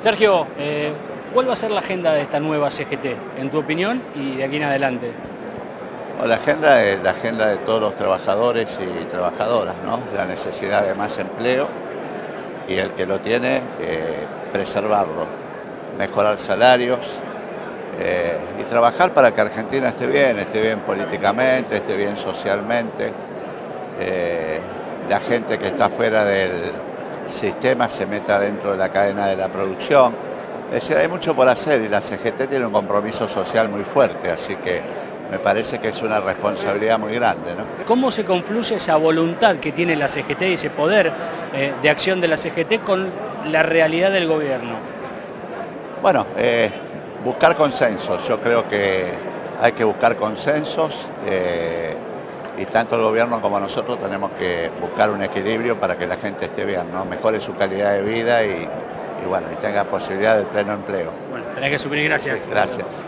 Sergio, eh, ¿cuál va a ser la agenda de esta nueva CGT, en tu opinión, y de aquí en adelante? la agenda es la agenda de todos los trabajadores y trabajadoras, ¿no? La necesidad de más empleo y el que lo tiene, eh, preservarlo, mejorar salarios eh, y trabajar para que Argentina esté bien, esté bien políticamente, esté bien socialmente. La gente que está fuera del sistema se meta dentro de la cadena de la producción. Es decir, hay mucho por hacer y la CGT tiene un compromiso social muy fuerte, así que me parece que es una responsabilidad muy grande. ¿Cómo se confluye esa voluntad que tiene la CGT y ese poder eh, de acción de la CGT con la realidad del gobierno? Bueno, eh, buscar consensos. Yo creo que hay que buscar consensos eh, y tanto el gobierno como nosotros tenemos que buscar un equilibrio para que la gente esté bien, ¿no? mejore su calidad de vida y, bueno, y tenga posibilidad de pleno empleo. Bueno, tenés que subir, gracias. gracias.